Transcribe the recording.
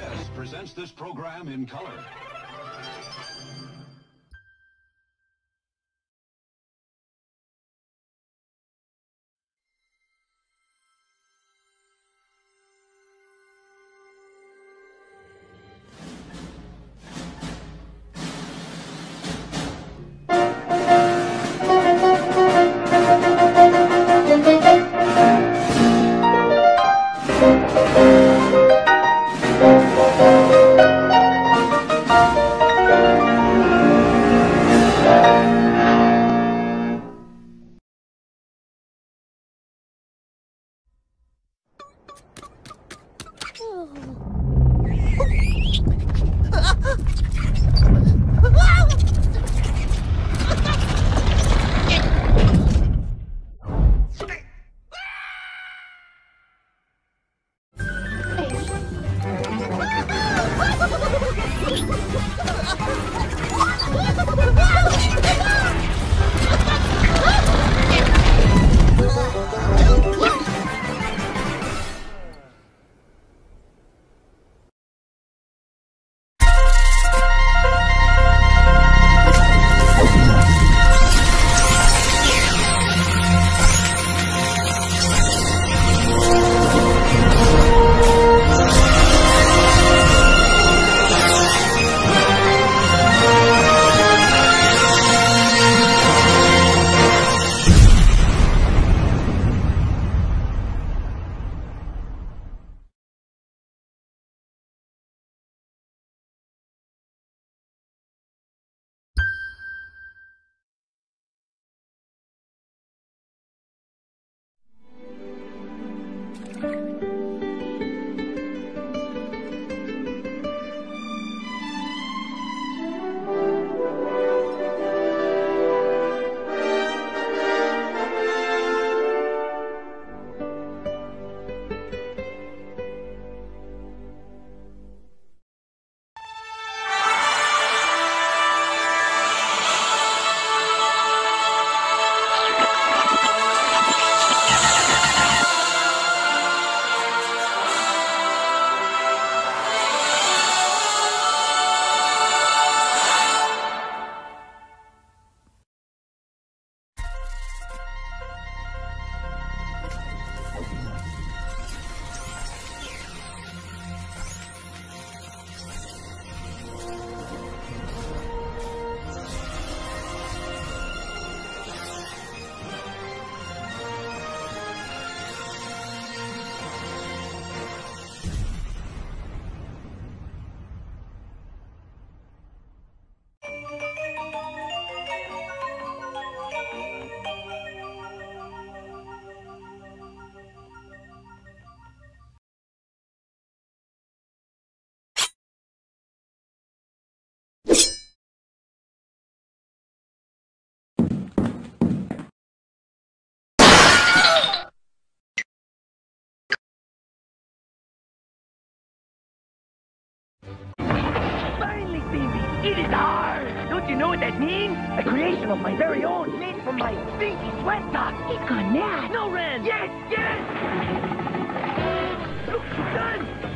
CBS presents this program in color. Finally, It is ours. Don't you know what that means? A creation of my very own, made from my stinky sweat sock. He's gone mad. No, Ren. Yes, yes. Look, done.